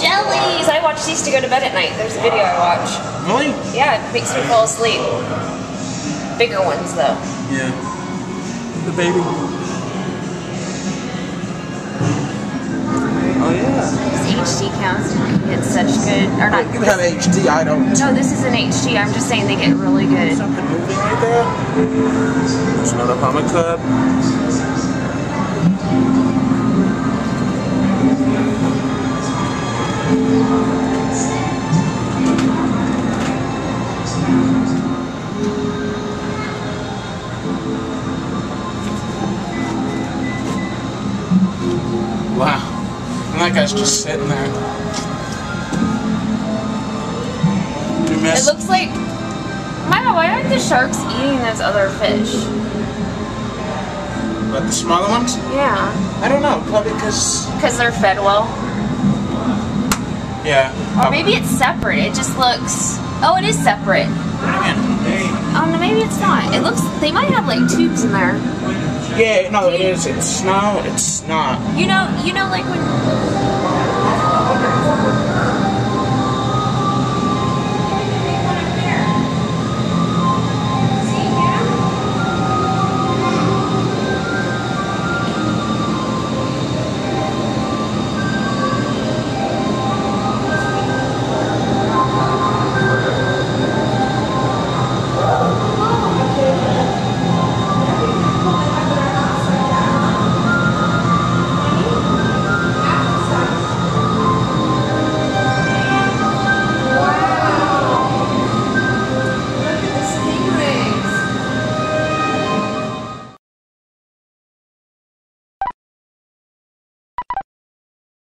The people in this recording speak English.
Jellies! I watch these to go to bed at night. There's a video I watch. Really? Yeah, it makes me fall asleep. Bigger ones, though. Yeah. The baby. Oh yeah. This HD counts get such good. Or not. You have HD. I don't. No, this is an HD. I'm just saying they get really good. Something moving right there. There's another comic club. Wow. And that guy's just sitting there. You It looks like. Maya, why aren't the sharks eating those other fish? But the smaller ones? Yeah. I don't know. Probably because. Because they're fed well. Yeah. Or maybe it's separate. It just looks. Oh, it is separate. Oh, no, maybe it's not. It looks. They might have like tubes in there. Yeah, no, it is. It's no, it's not. You know, you know, like when